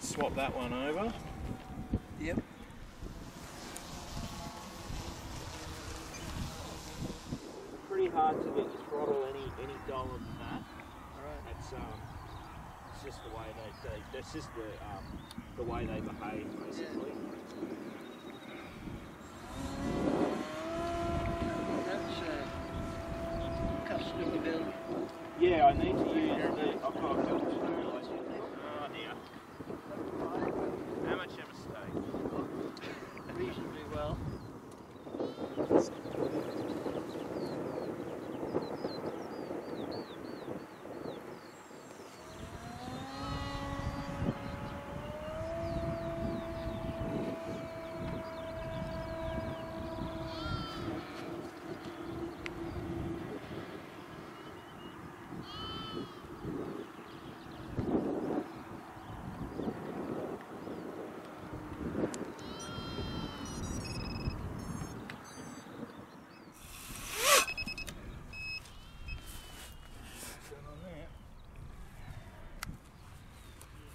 Swap that one over. Yep. Pretty hard to get your throttle any any duller than that. Right. It's um, it's just the way they, they that's just the um, the way they behave basically. That's uh, custom built. Yeah, I need to use the. I've got a filter Oh, here. How much am I reasonably well.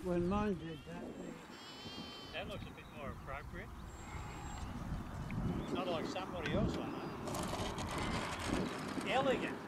When mine did that, they That looks a bit more appropriate. Not like somebody else on it. Elegant.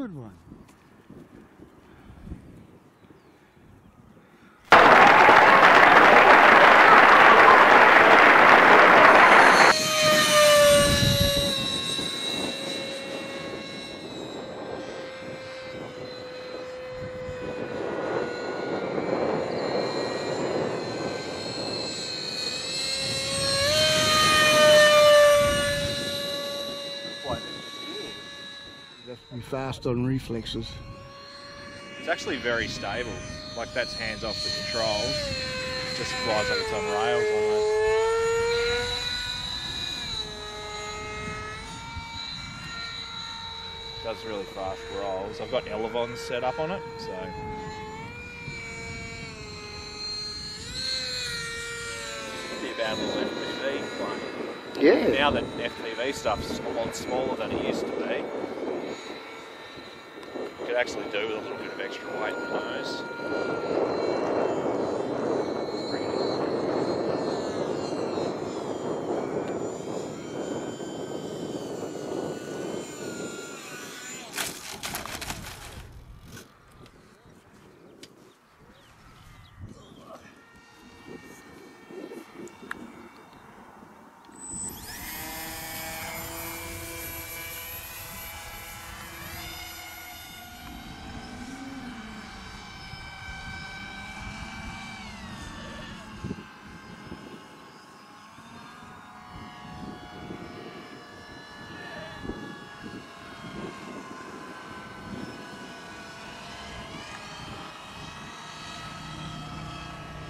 Good one. Just be fast on reflexes. It's actually very stable. Like that's hands off the controls. Just flies like it's on rails almost. Does really fast rolls. I've got elevons set up on it, so be about FPV plane. Yeah. Now that FPV stuff's a lot smaller than it used to be, could actually do with a little bit of extra weight in the nose.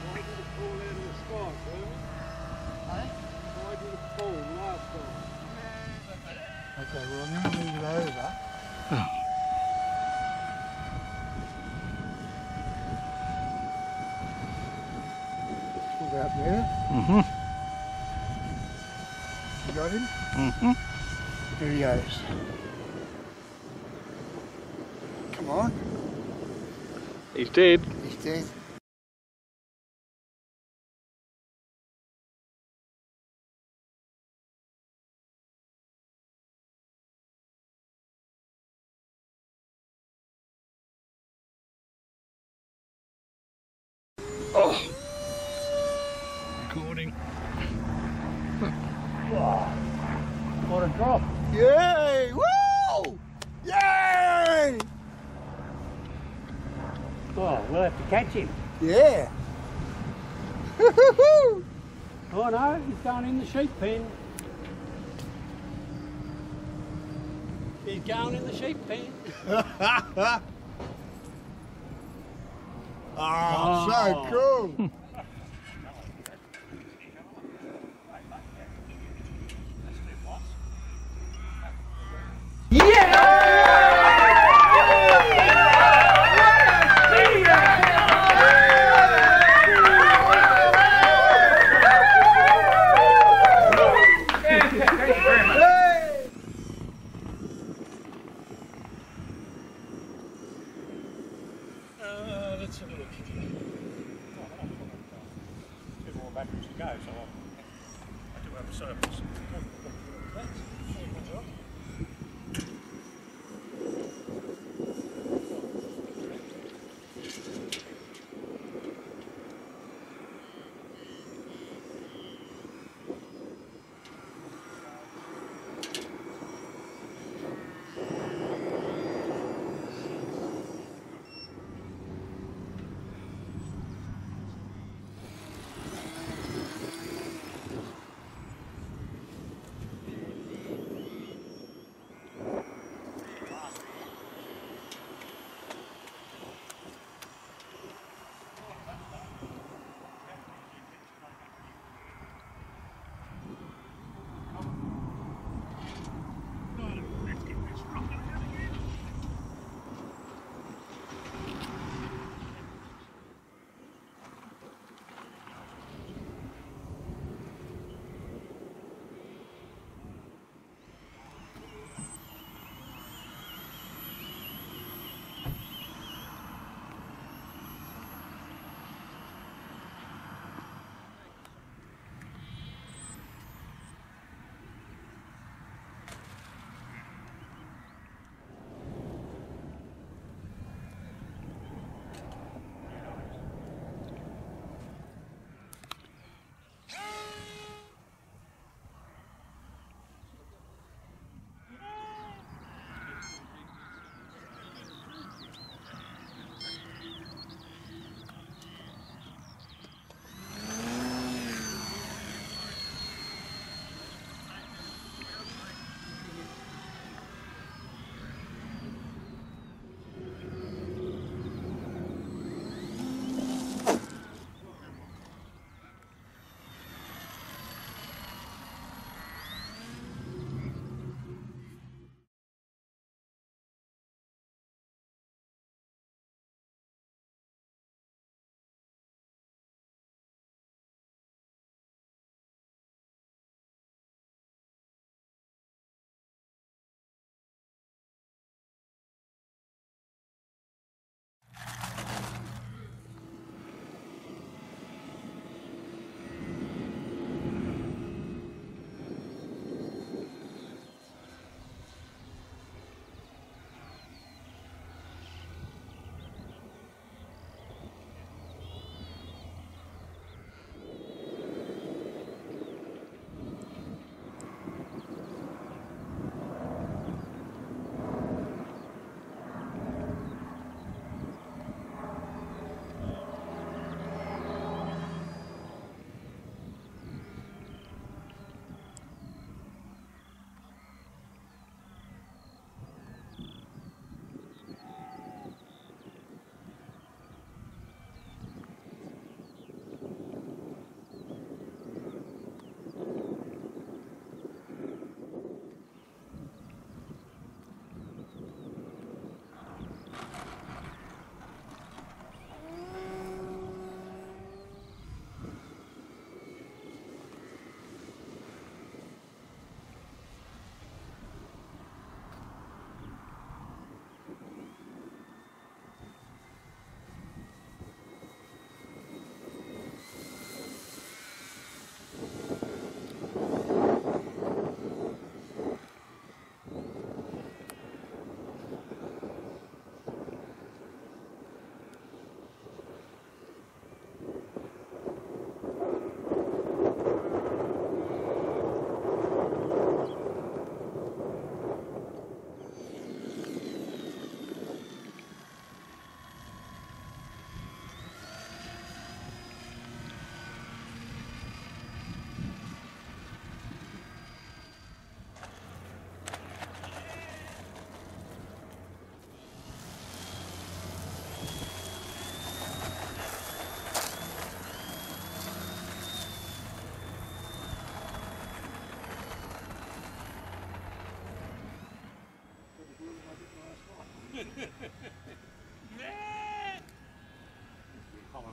Why did it fall out of the sky, Bernie? Why did it fall last time? Okay, well I'm going to move it over. Put out there. Mm-hmm. You got him? Mm-hmm. Here he goes. Come on. He's dead. He's dead. Oh. Recording. What a drop. Yay! Woo! Yay! Well, we'll have to catch him. Yeah. Oh no, he's going in the sheep pen. He's going in the sheep pen. oh, so Oh. cool.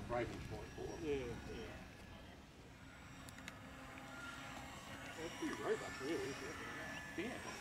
Breaking point for them. Yeah, yeah. That's pretty robust, really. Yeah.